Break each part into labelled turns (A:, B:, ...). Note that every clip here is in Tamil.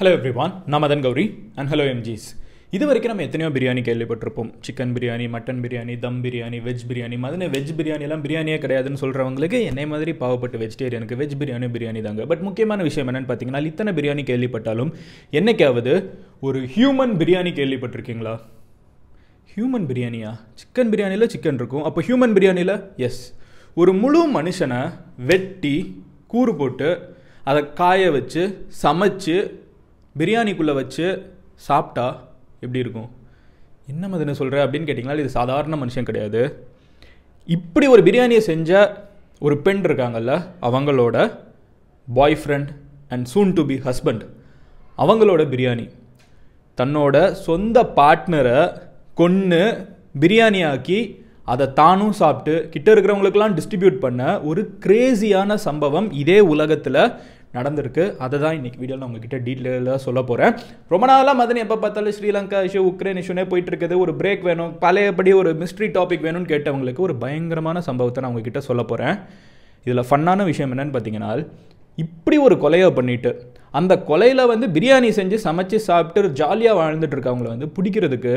A: ஹலோ எவ்ரிவான் நான் மதன் கௌரி அண்ட் ஹலோ எம்ஜிஸ் இது வரைக்கும் நம்ம எத்தனையோ பிரியாணி கேள்விப்பட்டிருப்போம். Chicken biryani mutton biryani dum biryani veg biryani மதன வெஜ் பிரியாணிலாம் பிரியாணியே கிடையாதுன்னு சொல்கிறவங்களுக்கு என்னை மாதிரி பாவப்பட்டு வெஜிடேரியனுக்கு வெஜ் பிரியாணி பிரியாணி தாங்க. பட் முக்கியமான விஷயம் என்னென்னு பார்த்தீங்கன்னா இத்தனை பிரியாணி கேள்விப்பட்டாலும் என்னைக்காவது ஒரு ஹியூமன் பிரியாணி கேள்விப்பட்டிருக்கீங்களா? ஹியூமன் பிரியாணியா சிக்கன் பிரியாணியில் சிக்கன் இருக்கும். அப்போ ஹியூமன் பிரியாணியில் எஸ் ஒரு முழு மனுஷனை வெட்டி கூறு போட்டு அதை காய வச்சு சமைச்சு பிரியாணிக்குள்ளே வச்சு சாப்பிட்டா எப்படி இருக்கும்? என்ன மதனை சொல்கிற அப்படின்னு கேட்டிங்கன்னா இது சாதாரண மனுஷன் கிடையாது. இப்படி ஒரு பிரியாணியை செஞ்ச ஒரு பெண் இருக்காங்கல்ல அவங்களோட boyfriend and soon to be husband அவங்களோட பிரியாணி. தன்னோட சொந்த பார்ட்னரை கொன்று பிரியாணி ஆக்கி அதை தானும் சாப்பிட்டு கிட்ட இருக்கிறவங்களுக்கெல்லாம் டிஸ்ட்ரிபியூட் பண்ண ஒரு கிரேசியான சம்பவம் இதே உலகத்தில் நடந்திருக்கு. அதை தான் இன்னைக்கு வீடியோவில் நான் உங்ககிட்ட டீட்டெயிலாக சொல்ல போகிறேன் ரொம்ப நாளாக மதன் எப்போ பார்த்தாலும் ஸ்ரீலங்கா இஷ்யூ உக்ரைன் இஷ்யூனே போயிட்டு இருக்குது. ஒரு பிரேக் வேணும். பழையபடி ஒரு மிஸ்ட்ரி டாபிக் வேணும்னு கேட்டவங்களுக்கு ஒரு பயங்கரமான சம்பவத்தை நான் உங்ககிட்ட சொல்ல போகிறேன் இதில் ஃபன்னான விஷயம் என்னென்னு பார்த்தீங்கன்னா இப்படி ஒரு கொலையை பண்ணிட்டு அந்த கொலையில் வந்து பிரியாணி செஞ்சு சமைச்சு சாப்பிட்டு ஜாலியாக வாழ்ந்துட்டு இருக்கவங்கள வந்து பிடிக்கிறதுக்கு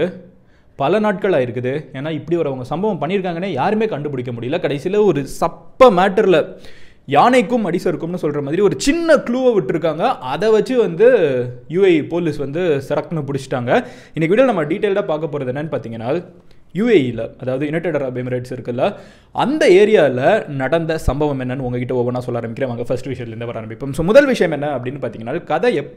A: பல நாட்கள் ஆயிருக்குது. ஏன்னா இப்படி ஒரு அவங்க சம்பவம் பண்ணியிருக்காங்கன்னே யாருமே கண்டுபிடிக்க முடியல. கடைசியில் ஒரு சப்ப மேட்டரில் யானைக்கும் அடிசருக்கும்னு சொல்கிற மாதிரி ஒரு சின்ன க்ளூவை விட்டுருக்காங்க. அதை வச்சு வந்து யூஏ போலீஸ் வந்து சிறக்குன்னு பிடிச்சிட்டாங்க. இன்றைக்கி வீடியோ நம்ம டீட்டெயிலாக பார்க்க போகிறது என்னென்னு பார்த்தீங்கன்னா யூஏஇயில் அதாவது யுனைடெட் அரப் எமிரேட்ஸ் இருக்குல்ல அந்த ஏரியாவில் நடந்த சம்பவம் என்னன்னு உங்ககிட்ட ஒவ்வொன்றா சொல்ல ஆரம்பிக்கிறேன். அவங்க ஃபர்ஸ்ட் விஷயத்துலேருந்து வர ஆரம்பிப்போம். ஸோ முதல் விஷயம் என்ன அப்படின்னு பார்த்தீங்கன்னா கதை எப்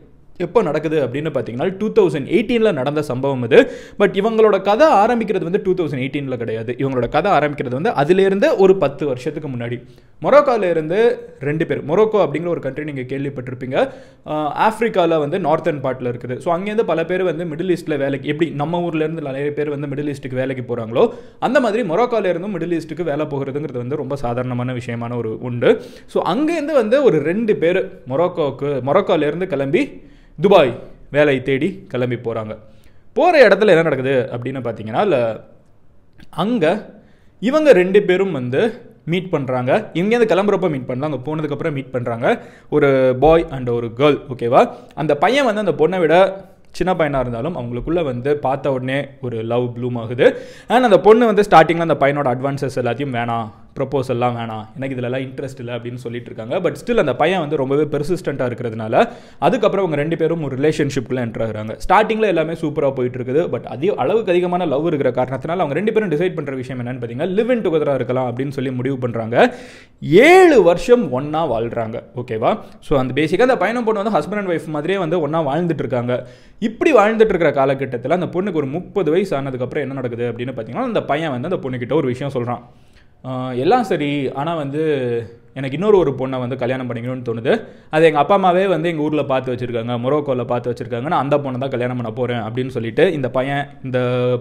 A: எப்போ நடக்குது அப்படின்னு பார்த்தீங்கன்னா டூ தௌசண்ட் எயிட்டீனில் நடந்த சம்பவம் இது. பட் இவங்களோட கதை ஆரம்பிக்கிறது வந்து டூ தௌசண்ட் எயிட்டீனில் கிடையாது. இவங்களோட கதை ஆரம்பிக்கிறது வந்து அதுலேருந்து ஒரு பத்து வருஷத்துக்கு முன்னாடி. மொரோக்காவிலேருந்து இருந்து ரெண்டு பேர் மொரோக்கோ அப்படிங்கிற ஒரு கண்ட்ரி நீங்கள் கேள்விப்பட்டிருப்பீங்க. ஆஃப்ரிக்காவில் வந்து நார்த்தன் பார்ட்டில் இருக்குது. ஸோ அங்கேருந்து பல பேர் வந்து மிடில் ஈஸ்ட்டில் வேலைக்கு எப்படி நம்ம ஊர்லேருந்து நிறைய பேர் வந்து மிடில் ஈஸ்ட்டுக்கு வேலைக்கு போகிறாங்களோ அந்த மாதிரி மொரோக்காவிலேருந்தும் இருந்தும் மிடில் ஈஸ்ட்டுக்கு வேலை போகிறதுங்கிறது வந்து ரொம்ப சாதாரணமான விஷயமான ஒரு உண்டு. ஸோ அங்கேருந்து வந்து ஒரு ரெண்டு பேர் மொரோக்கோவுக்கு மொரோக்காவிலேருந்து கிளம்பி துபாய் வேலை தேடி கிளம்பி போகிறாங்க போகிற இடத்துல என்ன நடக்குது அப்படின்னு பார்த்தீங்கன்னா இல்லை அங்கே இவங்க ரெண்டு பேரும் வந்து மீட் பண்ணுறாங்க இங்கேருந்து கிளம்புறப்ப மீட் பண்ணலாம் அங்கே போனதுக்கப்புறம் மீட் பண்ணுறாங்க ஒரு பாய் அண்ட் ஒரு கேர்ள் ஓகேவா அந்த பையன் வந்து அந்த பொண்ணை விட சின்ன பையனாக இருந்தாலும் அவங்களுக்குள்ளே வந்து பார்த்த உடனே ஒரு லவ் ப்ளூம் ஆகுது. அண்ட் அந்த பொண்ணு வந்து ஸ்டார்டிங்கில் அந்த பையனோட அட்வான்சஸ் எல்லாத்தையும் வேணாம் ப்ரொப்போசல்லாம் வேணாம். எனக்கு இதிலலாம் இன்ட்ரெஸ்ட் இல்லை அப்படின்னு சொல்லிட்டு இருக்காங்க. பட் ஸ்டில் அந்த பையன் வந்து ரொம்பவே பெர்சிஸ்டண்ட்டாக இருக்கிறதுனால அதுக்கப்புறம் அவங்க ரெண்டு பேரும் ஒரு ரிலேஷன்ஷிப்பில் என்ட்ராகிறாங்க ஆகுறாங்க. ஸ்டார்டிங்கில் எல்லாமே சூப்பராக போயிட்டு இருக்குது. பட் அதிக அளவுக்கு அதிகமான லவ் இருக்கிற காரணத்தினால அவங்க ரெண்டு பேரும் டிசைட் பண்ணுற விஷயம் என்னன்னு பார்த்தீங்கன்னா லிவ் இன் டுகெதராக இருக்கலாம் அப்படின்னு சொல்லி முடிவு பண்ணுறாங்க ஏழு வருஷம் ஒன்றா வாழ்கிறாங்க ஓகேவா ஸோ அந்த பேசிக்காக அந்த பையனும் பொண்ணு வந்து ஹஸ்பண்ட் அண்ட் ஒய்ஃப் மாதிரியே வந்து ஒன்றா வாழ்ந்துட்டு இருக்காங்க. இப்படி வாழ்ந்துட்டு இருக்கிற காலகட்டத்தில் அந்த பொண்ணுக்கு ஒரு முப்பது வயசு ஆனதுக்கப்புறம் என்ன நடக்குது அப்படின்னு பார்த்தீங்கன்னா அந்த பையன் வந்து அந்த பொண்ணுக்கிட்ட ஒரு விஷயம் சொல்கிறான் எல்லாம் சரி. ஆனால் வந்து எனக்கு இன்னொரு ஒரு பொண்ணை வந்து கல்யாணம் பண்ணிக்கணும்னு தோணுது. அது எங்கள் அப்பா அம்மாவே வந்து எங்கள் ஊரில் பார்த்து வச்சுருக்காங்க. மொரோக்கோவில் பார்த்து வச்சுருக்காங்க. நான் அந்த பொண்ணை தான் கல்யாணம் பண்ண போகிறேன் அப்படின்னு சொல்லிட்டு இந்த பையன் இந்த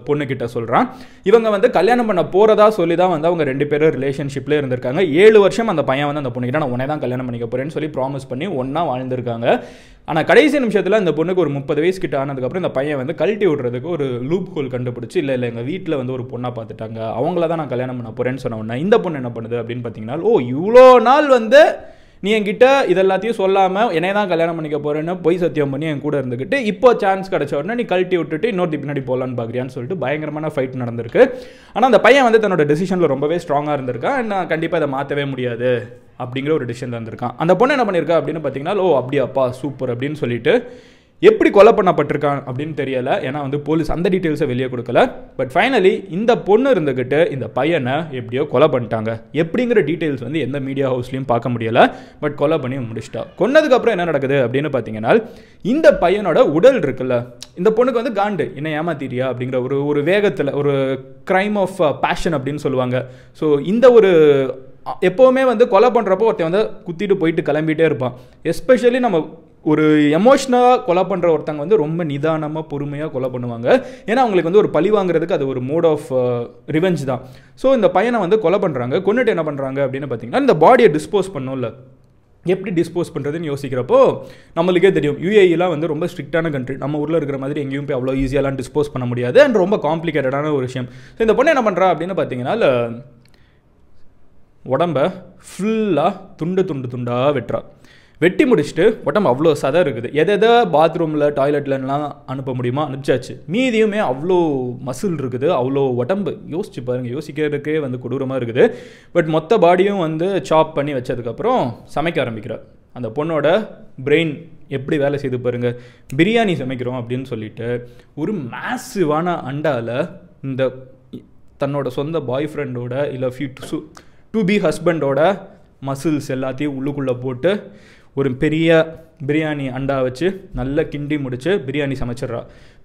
A: பொண்ணுக்கிட்ட சொல்கிறான் இவங்க வந்து கல்யாணம் பண்ண போகிறதா சொல்லி தான் வந்து அவங்க ரெண்டு பேரும் ரிலேஷன்ஷிப்லேயே இருந்திருக்காங்க. ஏழு வருஷம் அந்த பையன் வந்து அந்த பொண்ணுக்கிட்ட நான் உன்னே தான் கல்யாணம் பண்ணிக்க போகிறேன்னு சொல்லி ப்ராமிஸ் பண்ணி ஒன்றா வாழ்ந்திருக்காங்க. ஆனால் கடைசி நிமிஷத்தில் இந்த பொண்ணுக்கு ஒரு முப்பது வயசு கிட்ட ஆனதுக்கப்புறம் இந்த பையன் வந்து கழட்டி விட்றதுக்கு ஒரு லூப் ஹோல் கண்டுபிடிச்சி இல்லை இல்லை எங்கள் வீட்டில் வந்து ஒரு பொண்ணாக பார்த்துட்டாங்க அவங்கள தான் நான் கல்யாணம் பண்ண போகிறேன்னு சொன்ன உடனே இந்த பொண்ணு என்ன பண்ணுது? அப்படின்னு பார்த்தீங்கன்னா ஓ இவ்வளோ நாள் வந்து நீ என்கிட்ட இதெல்லாத்தையும் சொல்லாமல் என்னை தான் கல்யாணம் பண்ணிக்க போகிறேன்னு பொய் சத்தியம் பண்ணி என் கூட இருந்துக்கிட்டு இப்போ சான்ஸ் கிடச்ச உடனே நீ கழட்டி விட்டுட்டு இன்னொரு பின்னாடி போகலான்னு பார்க்குறியான்னு சொல்லிட்டு பயங்கரமான ஃபைட் நடந்திருக்கு. ஆனால் அந்த பையன் வந்து தன்னோட டெசிஷனில் ரொம்பவே ஸ்ட்ராங்காக இருந்திருக்கான். நான் கண்டிப்பாக அதை மாற்றவே முடியாது அப்படிங்கிற ஒரு டிசிஷன் இருந்திருக்கான். அந்த பொண்ணு என்ன பண்ணியிருக்கா அப்படின்னு பார்த்தீங்கன்னா ஓ அப்படியாப்பா சூப்பர் அப்படின்னு சொல்லிட்டு எப்படி கொலை பண்ணப்பட்டிருக்கான் அப்படின்னு தெரியல. ஏன்னா வந்து போலீஸ் அந்த டீட்டெயில்ஸை வெளியே கொடுக்கல. பட் ஃபைனலி இந்த பொண்ணு இருந்துக்கிட்டு இந்த பையனை எப்படியோ கொலை பண்ணிட்டாங்க. எப்படிங்கிற டீட்டெயில்ஸ் வந்து எந்த மீடியா ஹவுஸ்லையும் பார்க்க முடியல. பட் கொலை பண்ணி முடிச்சிட்டா. கொன்னதுக்கப்புறம் என்ன நடக்குது அப்படின்னு பார்த்தீங்கன்னா இந்த பையனோட உடல் இருக்குல்ல. இந்த பொண்ணுக்கு வந்து காண்டு. என்ன ஏமாத்திரியா அப்படிங்கிற ஒரு ஒரு வேகத்தில் ஒரு க்ரைம் ஆஃப் பேஷன் அப்படின்னு சொல்லுவாங்க. ஸோ இந்த ஒரு எப்போவுமே வந்து கொலை பண்ணுறப்போ ஒருத்தன் வந்து குத்திட்டு போயிட்டு கிளம்பிட்டே இருப்பான். எஸ்பெஷலி நம்ம ஒரு எமோஷ்னலாக கொலை பண்ணுற ஒருத்தங்க வந்து ரொம்ப நிதானமாக பொறுமையாக கொலை பண்ணுவாங்க. ஏன்னா அவங்களுக்கு வந்து ஒரு பழி வாங்குறதுக்கு அது ஒரு மோட் ஆஃப் ரிவெஞ்ச் தான். ஸோ இந்த பையனை வந்து கொலை பண்ணுறாங்க கொண்டுட்டு என்ன பண்ணுறாங்க அப்படின்னு பார்த்தீங்கன்னா இந்த பாடியை டிஸ்போஸ் பண்ணும்ல. எப்படி டிஸ்போஸ் பண்ணுறதுன்னு யோசிக்கிறப்போ நம்மளுக்கே தெரியும். யூஏஇலாம் வந்து ரொம்ப ஸ்ட்ரிக்டான கண்ட்ரி நம்ம ஊரில் இருக்கிற மாதிரி எங்கேயும் போய் அவ்வளோ ஈஸியாலாம் டிஸ்போஸ் பண்ண முடியாது. அண்ட் ரொம்ப காம்ப்ளிகேட்டடான ஒரு விஷயம். ஸோ இந்த பொண்ணு என்ன பண்ணுறா அப்படின்னு பார்த்தீங்கன்னா உடம்ப ஃபுல்லாக துண்டு துண்டு துண்டாக வெட்டுறா. வெட்டி முடிச்சுட்டு உடம்பு அவ்வளோ சதை இருக்குது. எதை எதை பாத்ரூமில் டாய்லெட்லலாம் அனுப்ப முடியுமா? அனுப்பிச்சாச்சு. மீதியுமே அவ்வளோ மசில் இருக்குது அவ்வளோ உடம்பு. யோசிச்சு பாருங்கள் யோசிக்கிறதுக்கே வந்து கொடூரமாக இருக்குது. பட் மொத்த பாடியும் வந்து சாப் பண்ணி வச்சதுக்கப்புறம் சமைக்க ஆரம்பிக்கிறார். அந்த பொண்ணோட பிரெயின் எப்படி வேலை செய்து பாருங்கள் பிரியாணி சமைக்கிறோம் அப்படின்னு சொல்லிட்டு ஒரு மேசிவான அண்டாவில் இந்த தன்னோட சொந்த பாய் ஃப்ரெண்டோட இல்லை ஃபியூ டு பி ஹஸ்பண்டோட மசில்ஸ் எல்லாத்தையும் உள்ளுக்குள்ளே போட்டு ஒரு பெரிய பிரியாணி அண்டா வச்சு நல்லா கிண்டி முடிச்சு பிரியாணி சமைச்சிட்றா.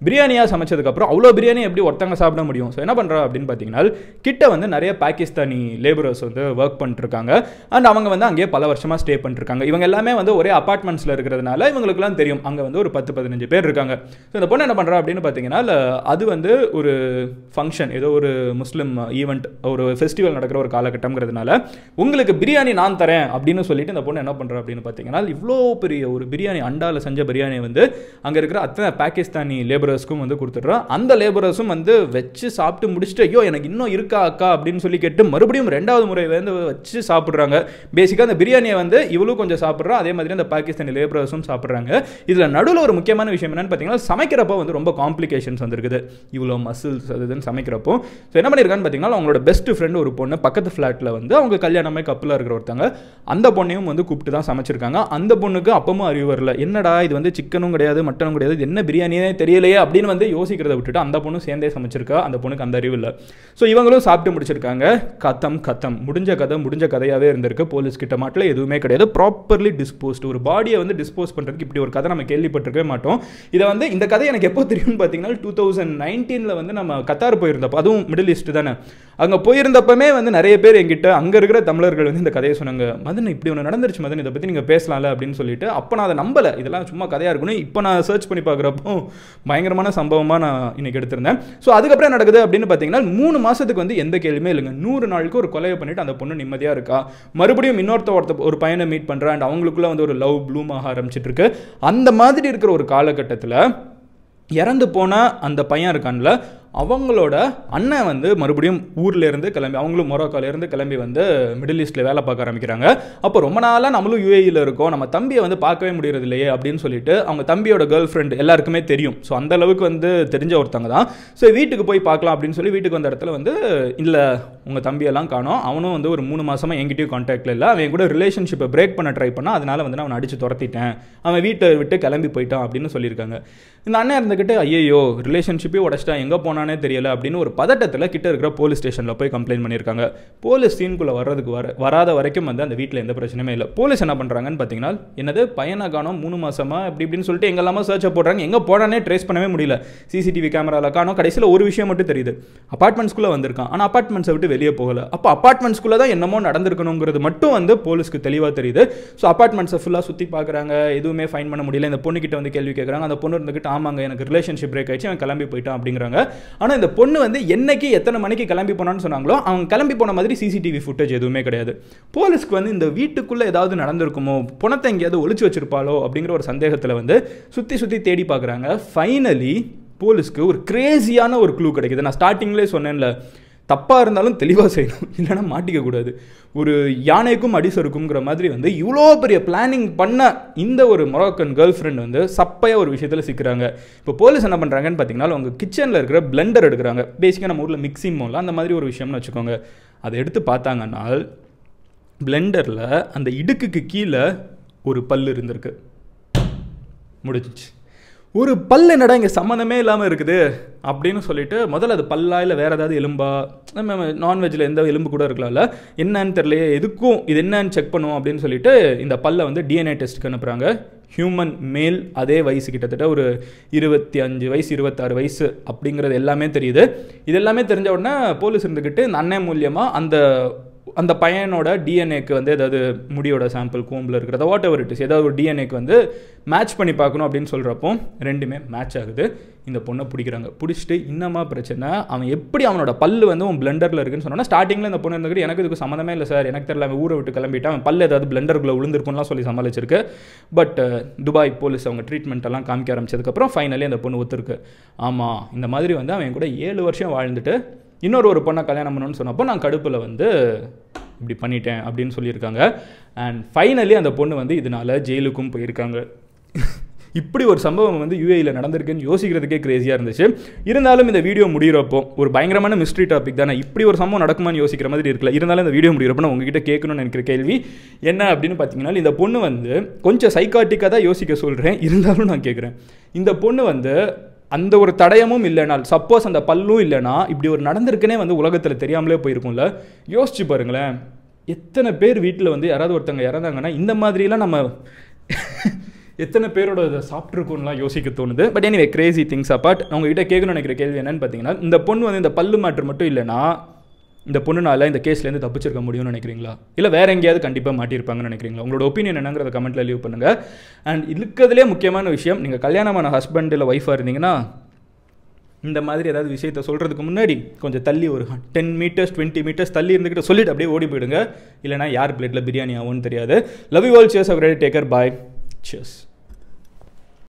A: பிரியாணியாக சமைச்சதுக்கப்புறம் அவ்வளோ பிரியாணி எப்படி ஒருத்தங்க சாப்பிட முடியும்? ஸோ என்ன பண்ணுறா அப்படின்னு பார்த்தீங்கன்னா கிட்ட வந்து நிறைய பாகிஸ்தானி லேபரர்ஸ் வந்து ஒர்க் பண்ணிட்டுருக்காங்க. அண்ட் அவங்க வந்து அங்கேயே பல வருஷமாக ஸ்டே பண்ணிட்டுருக்காங்க. இவங்க எல்லாமே வந்து ஒரே அப்பார்ட்மெண்ட்ஸில் இருக்கிறதுனால இவங்களுக்குலாம் தெரியும். அங்கே வந்து ஒரு பத்து பதினஞ்சு பேர் இருக்காங்க. ஸோ இந்த பொண்ணு என்ன பண்ணுறா அப்படின்னு பார்த்தீங்கன்னா அது வந்து ஒரு ஃபங்க்ஷன் ஏதோ ஒரு முஸ்லீம் ஈவெண்ட் ஒரு ஃபெஸ்டிவல் நடக்கிற ஒரு காலகட்டம்ங்கிறதுனால உங்களுக்கு பிரியாணி நான் தரேன் அப்படின்னு சொல்லிட்டு இந்த பொண்ணு என்ன பண்ணுறா அப்படின்னு பார்த்தீங்கன்னா இவ்வளோ பெரிய ஒரு பிரியாணி அண்டாவில் செஞ்ச பிரியாணி வந்து அங்கே இருக்கிற அத்தனை பாகிஸ்தானி லேபரர்ஸ்க்கும் வந்து கொடுத்துட்றோம் அந்த லேபரர்ஸும் வந்து வச்சு சாப்பிட்டு முடிச்சுட்டு ஐயோ எனக்கு இன்னும் இருக்கா அக்கா? அப்படின்னு சொல்லி கேட்டு மறுபடியும் ரெண்டாவது முறை வந்து வச்சு சாப்பிட்றாங்க. பேசிக்காக அந்த பிரியாணியை வந்து இவளும் கொஞ்சம் சாப்பிட்றோம் அதே மாதிரி அந்த பாகிஸ்தானி லேபரர்ஸும் சாப்பிட்றாங்க. இதில் நடுவில் ஒரு முக்கியமான விஷயம் என்னென்னு பார்த்தீங்கன்னா சமைக்கிறப்போ வந்து ரொம்ப காம்ப்ளிகேஷன்ஸ் வந்துருக்குது. இவ்வளோ மசில்ஸ் அது இதுன்னு சமைக்கிறப்போ. ஸோ என்ன பண்ணியிருக்கான்னு பார்த்தீங்கன்னா அவங்களோட பெஸ்ட் ஃப்ரெண்டு ஒரு பொண்ணு பக்கத்து ஃப்ளாட்டில் வந்து அவங்க கல்யாணமே கப்பலாக இருக்கிற ஒருத்தங்க. அந்த பொண்ணையும் வந்து கூப்பிட்டு தான் சமைச்சிருக்காங்க. அந்த பொண்ணுக்கு அப்பவும் அறிவு வரல. என்னடா இது வந்து சிக்கனும் கிடையாது மட்டனும் கிடையாது இது என்ன பிரியாணியே தெரியலையே அப்படின்னு வந்து யோசிக்கிறத விட்டுட்டு அந்த பொண்ணு சேர்ந்தே சமைச்சிருக்கா அந்த பொண்ணுக்கு அந்த அறிவு இல்லை. ஸோ இவங்களும் சாப்பிட்டு முடிச்சிருக்காங்க. கத்தம் கத்தம் முடிஞ்ச கதை முடிஞ்ச கதையாகவே இருந்திருக்கு. போலீஸ் கிட்ட மாட்டில் எதுவுமே கிடையாது. ப்ராப்பர்லி டிஸ்போஸ்ட் ஒரு பாடியை வந்து டிஸ்போஸ் பண்ணுறதுக்கு இப்படி ஒரு கதை நம்ம கேள்விப்பட்டிருக்கவே மாட்டோம். இதை வந்து இந்த கதை எனக்கு எப்போ தெரியும்னு பார்த்தீங்கன்னா டூ தௌசண்ட் நைன்டீனில் வந்து நம்ம கத்தார் போயிருந்தப்போ அதுவும் மிடில் ஈஸ்ட் தானே? அங்கே போயிருந்தப்பமே வந்து நிறைய பேர் எங்கிட்ட அங்கே இருக்கிற தமிழர்கள் வந்து இந்த கதையை சொன்னாங்க மதன் இப்படி ஒன்று நடந்துருச்சு மதன் இதை பற்றி நீங்கள் பேசலாம்ல? அப்படின்னு சொல்லிட்டு அப்போ நான் அதை நம்பலை. இதெல்லாம் சும்மா கதையாக இருக்கணும் இப்போ நான் சர்ச் பண்ணி பார்க்குறப்போ பயங்கரமான சம்பவமாக நான் இன்னைக்கு எடுத்திருந்தேன். ஸோ அதுக்கப்புறம் நடக்குது அப்படின்னு பார்த்தீங்கன்னா மூணு மாதத்துக்கு வந்து எந்த கேள்வியுமே இல்லைங்க. நூறு நாளுக்கு ஒரு கொலையை பண்ணிவிட்டு அந்த பொண்ணு நிம்மதியாக இருக்கா? மறுபடியும் இன்னொருத்த ஒருத்த ஒரு பையனை மீட் பண்ணுறா அண்ட் அவங்களுக்குள்ள வந்து ஒரு லவ் ப்ளூம் ஆக ஆரம்பிச்சிட்டு இருக்கு அந்த மாதிரி இருக்கிற ஒரு காலகட்டத்தில் இறந்து போன அந்த பையன் இருக்கான்ல அவங்களோட அண்ணன் வந்து மறுபடியும் ஊர்லேருந்து கிளம்பி அவங்களும் மொரோக்கோலேருந்து கிளம்பி வந்து மிடில் ஈஸ்ட்டில் வேலை பார்க்க ஆரம்பிக்கிறாங்க. அப்போ ரொம்ப நாளாக நம்மளும் யூஏயில் இருக்கோம். நம்ம தம்பியை வந்து பார்க்கவே முடியறது இல்லையே அப்படின்னு சொல்லிட்டு அவங்க தம்பியோட கேர்ள் ஃப்ரெண்ட் எல்லாருக்குமே தெரியும். ஸோ அந்த அளவுக்கு வந்து தெரிஞ்ச ஒருத்தங்க தான். ஸோ வீட்டுக்கு போய் பார்க்கலாம் அப்படின்னு சொல்லி வீட்டுக்கு வந்த இடத்துல வந்து இல்லை உங்கள் தம்பியெல்லாம் காணோம். அவனும் வந்து ஒரு மூணு மாதமாக என்கிட்டயும் காண்டாக்டில் இல்லை. அவன் கூட ரிலேஷன்ஷிப்பை பிரேக் பண்ண ட்ரை பண்ணால் அதனால் வந்து நான் அவனை அடித்து துரத்திட்டேன். அவன் வீட்டை விட்டு கிளம்பி போயிட்டான் அப்படின்னு சொல்லியிருக்காங்க. இந்த அண்ணன் இருந்துக்கிட்டு ஐயோ ரிலேஷன்ஷிப்பே உடச்சிட்டா எங்கே போனானே தெரியல அப்படின்னு ஒரு பதட்டத்தில் கிட்ட இருக்கிற போலீஸ் ஸ்டேஷனில் போய் கம்ப்ளைண்ட் பண்ணியிருக்காங்க. போலீஸ் சீனுக்குள்ளே வர்றதுக்கு வர வராத வரைக்கும் வந்து அந்த வீட்டில் எந்த பிரச்சனையுமே இல்லை. போலீஸ் என்ன பண்ணுறாங்கன்னு பார்த்தீங்கன்னா என்னது பையனை காணோம் மூணு மாசமா அப்படி இப்படின்னு சொல்லிட்டு எங்கெல்லாமோ சர்ச்சை போடுறாங்க. எங்கே போனானே ட்ரேஸ் பண்ணவே முடியல. சிசிடிவி கேமராவில் காணோம். கடைசியில் ஒரு விஷயம் மட்டும் தெரியுது. அப்பார்ட்மெண்ட்ஸ்குள்ளே வந்திருக்கான். ஆனால் அப்பார்ட்மெண்ட்ஸை விட்டு வெளியே போகல. அப்போ அப்பார்ட்மெண்ட்ஸ்குள்ளே தான் என்னமோ நடந்திருக்கணுங்கிறது மட்டும் வந்து போலீஸ்க்கு தெளிவாக தெரியுது. ஸோ அப்பார்ட்மெண்ட்ஸை ஃபுல்லாக சுற்றி பார்க்குறாங்க எதுவுமே ஃபைன் பண்ண முடியல. இந்த பொண்ணுக்கிட்ட வந்து கேள்வி கேட்குறாங்க அந்த பொண்ணு இருந்துக்கிட்டு ஆமாங்க எனக்கு ரிலேஷன்ஷிப் பிரேக் ஆயிடுச்சு அவன் கிளம்பி போயிட்டான் அப்படிங்கிறாங்க. ஆனால் இந்த பொண்ணு வந்து என்னைக்கு எத்தனை மணிக்கு கிளம்பி போனான்னு சொன்னாங்களோ அவங்க கிளம்பி போன மாதிரி சிசிடிவி ஃபுட்டேஜ் எதுவுமே கிடையாது. போலீஸ்க்கு வந்து இந்த வீட்டுக்குள்ளே ஏதாவது நடந்திருக்குமோ பணத்தை எங்கேயாவது ஒழிச்சு வச்சிருப்பாளோ அப்படிங்கிற ஒரு சந்தேகத்தில் வந்து சுற்றி சுற்றி தேடி பார்க்குறாங்க ஃபைனலி போலீஸ்க்கு ஒரு கிரேசியான ஒரு க்ளூ கிடைக்குது. நான் ஸ்டார்டிங்லேயே சொன்னேன்ல தப்பாக இருந்தாலும் தெளிவாக செய்யணும். இல்லைன்னா மாட்டிக்கக்கூடாது ஒரு யானைக்கும் அடிசருக்குங்கிற மாதிரி வந்து இவ்வளோ பெரிய பிளானிங் பண்ண இந்த ஒரு மொரோக்கன் கேர்ள் ஃப்ரெண்ட் வந்து சப்பையாக ஒரு விஷயத்தில் சிக்கிறாங்க. இப்போ போலீஸ் என்ன பண்ணுறாங்கன்னு பார்த்தீங்கன்னா அவங்க கிச்சனில் இருக்கிற பிளெண்டர் எடுக்கிறாங்க. பேசிக்காக நம்ம ஊரில் மிக்சிங் மோல அந்த மாதிரி ஒரு விஷயம்னு வச்சுக்கோங்க. அதை எடுத்து பார்த்தாங்கன்னா பிளெண்டரில் அந்த இடுக்குக்கு கீழே ஒரு பல் இருந்திருக்கு. முடிஞ்சிச்சு. ஒரு பல் என்னடா இங்கே சம்மந்தமே இல்லாமல் இருக்குது அப்படின்னு சொல்லிட்டு முதல்ல அது பல்லா இல்லை வேறு ஏதாவது எலும்பா? நம்ம நான்வெஜ்ஜில் எந்த எலும்பு கூட இருக்கலாம்ல. என்னன்னு தெரியலையே எதுக்கும் இது என்னன்னு செக் பண்ணுவோம் அப்படின்னு சொல்லிட்டு இந்த பல்லை வந்து டிஎன்ஏ டெஸ்ட்டுக்கு அனுப்புகிறாங்க ஹியூமன் மேல் அதே வயசு கிட்டத்தட்ட ஒரு இருபத்தி அஞ்சு வயசு இருபத்தாறு வயசு அப்படிங்கிறது எல்லாமே தெரியுது. இது எல்லாமே தெரிஞ்ச உடனே போலீஸ் இருந்துக்கிட்டு இந்த அண்ணன் மூலியமாக அந்த அந்த பையனோட டிஎன்ஏக்கு வந்து ஏதாவது முடியோட சாம்பிள் கோம்பில் இருக்கிறத வாட் எவர் இட் இஸ் ஏதாவது ஒரு டிஎன்ஏக்கு வந்து மேட்ச் பண்ணி பார்க்கணும் அப்படின்னு சொல்கிறப்போ ரெண்டுமே மேட்ச் ஆகுது. இந்த பொண்ணை பிடிக்கிறாங்க. பிடிச்சிட்டு இன்னமா பிரச்சனை? அவன் எப்படி அவனோட பல்லு வந்து அவன் பிளண்டரில் இருக்குன்னு சொன்னால் ஸ்டார்டிங்கில் இந்த பொண்ணு இருந்துக்கிட்டு எனக்கு இதுக்கு சம்மந்தமே இல்லை சார். எனக்கு தெரியல அவன் ஊரை விட்டு கிளம்பிட்டு அவன் பல்லு ஏதாவது பிளண்டருக்குள்ளே விழுந்திருக்கும்லாம் சொல்லி சமாளிச்சிருக்கு. பட் துபாய் போலீஸ் அவங்க ட்ரீட்மெண்ட் எல்லாம் காமிக்க ஆரம்பிச்சதுக்கப்புறம் ஃபைனலி அந்த பொண்ணு ஒத்துருக்கு. ஆமாம் இந்த மாதிரி வந்து அவன் கூட ஏழு வருஷம் வாழ்ந்துட்டு இன்னொரு ஒரு பொண்ணை கல்யாணம் பண்ணணும்னு சொன்னப்போ நான் கடுப்பில் வந்து இப்படி பண்ணிட்டேன் அப்படின்னு சொல்லியிருக்காங்க. அண்ட் ஃபைனலி அந்த பொண்ணு வந்து இதனால ஜெயிலுக்கும் போயிருக்காங்க. இப்படி ஒரு சம்பவம் வந்து யூஏயில் நடந்திருக்குன்னு யோசிக்கிறதுக்கே க்ரேஸியாக இருந்துச்சு. இருந்தாலும் இந்த வீடியோ முடிகிறப்போ ஒரு பயங்கரமான மிஸ்ட்ரி டாபிக் தானே இப்படி ஒரு சம்பவம் நடக்குமான்னு யோசிக்கிற மாதிரி இருக்கல இருந்தாலும் இந்த வீடியோ முடிகிறப்போ நான் உங்ககிட்ட கேட்கணும்னு நினைக்கிற கேள்வி என்ன அப்படின்னு பார்த்தீங்கன்னா இந்த பொண்ணு வந்து கொஞ்சம் சைக்காட்டிக்காக தான் யோசிக்க சொல்கிறேன் இருந்தாலும் நான் கேட்குறேன். இந்த பொண்ணு வந்து அந்த ஒரு தடயமும் இல்லைனால் சப்போஸ் அந்த பல்லும் இல்லைனா இப்படி ஒரு நடந்திருக்குனே வந்து உலகத்தில் தெரியாமலே போயிருக்கும்ல. யோசிச்சு பாருங்களேன். எத்தனை பேர் வீட்டில் வந்து யாராவது ஒருத்தங்க இறந்தாங்கன்னா இந்த மாதிரிலாம் நம்ம எத்தனை பேரோட இதை சாப்பிட்ருக்கோம்லாம் யோசிக்க தோணுது. But anyway crazy things apart உங்ககிட்ட கேட்கணும்னு நினைக்கிற கேள்வி என்னன்னு பார்த்தீங்கன்னா இந்த பொண்ணு வந்து இந்த பல்லு மாற்று மட்டும் இல்லைனா இந்த பொண்ணுனால இந்த கேஸ்லேருந்து தப்பிச்சிருக்க முடியும்னு நினைக்கிறீங்களா? இல்லை வேற எங்கேயாவது கண்டிப்பாக மாட்டியிருப்பாங்கன்னு நினைக்கிறீங்களா? உங்களோட ஒப்பீனியன் என்னங்கிறத கமெண்ட்டில் லீவ் பண்ணுங்கள் அண்ட் இருக்கிறதுலே முக்கியமான விஷயம் நீங்கள் கல்யாணமான ஹஸ்பண்ட் இல்லை ஒய்ஃபாக இருந்தீங்கன்னா இந்த மாதிரி ஏதாவது விஷயத்த சொல்கிறதுக்கு முன்னாடி கொஞ்சம் தள்ளி ஒரு டென் மீட்டர்ஸ் டுவெண்ட்டி மீட்டர்ஸ் தள்ளி இருந்துக்கிட்டு சொல்லிட்டு அப்படியே ஓடி போயிடுங்க. இல்லைனா யார் பிளேட்டில் பிரியாணி ஆகும்னு தெரியாது. லவ் யூ ஆல் சேர்ஸ் அவர் டேக்கர் பாய் சேர்ஸ்